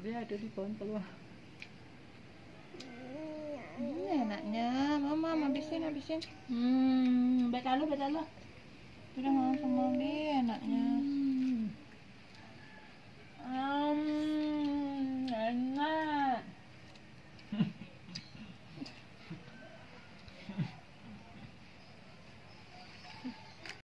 dia ada di pohon keluar ini enaknya. Mama habisin habisin. Hmm betalu betalu sudah udah mau sama